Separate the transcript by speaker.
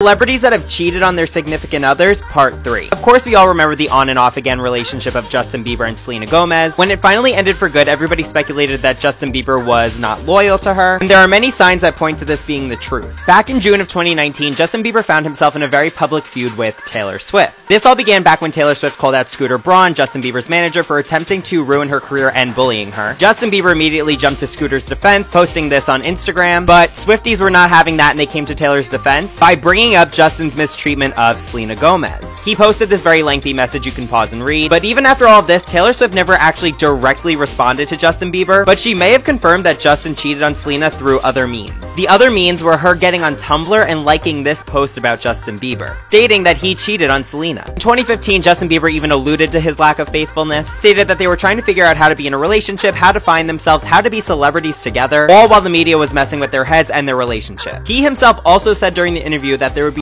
Speaker 1: Celebrities that have cheated on their significant others, part 3. Of course, we all remember the on and off again relationship of Justin Bieber and Selena Gomez. When it finally ended for good, everybody speculated that Justin Bieber was not loyal to her, and there are many signs that point to this being the truth. Back in June of 2019, Justin Bieber found himself in a very public feud with Taylor Swift. This all began back when Taylor Swift called out Scooter Braun, Justin Bieber's manager, for attempting to ruin her career and bullying her. Justin Bieber immediately jumped to Scooter's defense, posting this on Instagram, but Swifties were not having that and they came to Taylor's defense by bringing up Justin's mistreatment of Selena Gomez. He posted this very lengthy message you can pause and read, but even after all of this, Taylor Swift never actually directly responded to Justin Bieber, but she may have confirmed that Justin cheated on Selena through other means. The other means were her getting on Tumblr and liking this post about Justin Bieber, stating that he cheated on Selena. In 2015, Justin Bieber even alluded to his lack of faithfulness, stated that they were trying to figure out how to be in a relationship, how to find themselves, how to be celebrities together, all while the media was messing with their heads and their relationship. He himself also said during the interview that there would be